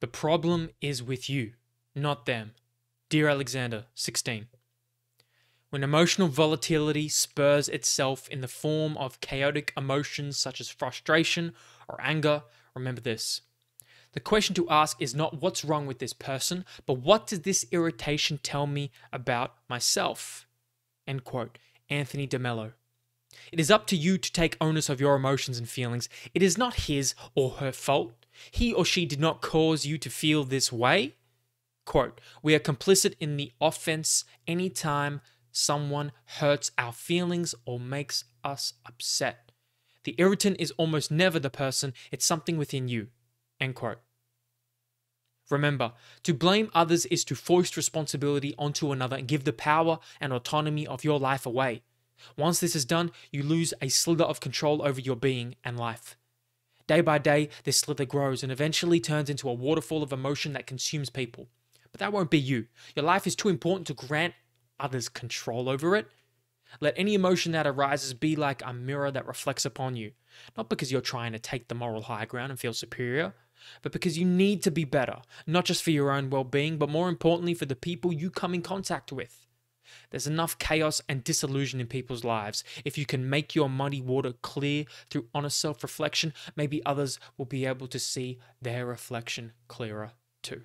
The problem is with you, not them. Dear Alexander, 16. When emotional volatility spurs itself in the form of chaotic emotions such as frustration or anger, remember this. The question to ask is not what's wrong with this person, but what does this irritation tell me about myself? End quote. Anthony de Mello. It is up to you to take onus of your emotions and feelings. It is not his or her fault. He or she did not cause you to feel this way. Quote, we are complicit in the offense anytime someone hurts our feelings or makes us upset. The irritant is almost never the person, it's something within you. End quote. Remember, to blame others is to foist responsibility onto another and give the power and autonomy of your life away. Once this is done, you lose a slither of control over your being and life. Day by day, this slither grows and eventually turns into a waterfall of emotion that consumes people. But that won't be you. Your life is too important to grant others control over it. Let any emotion that arises be like a mirror that reflects upon you, not because you're trying to take the moral high ground and feel superior, but because you need to be better, not just for your own well being, but more importantly for the people you come in contact with. There's enough chaos and disillusion in people's lives. If you can make your muddy water clear through honest self reflection, maybe others will be able to see their reflection clearer too.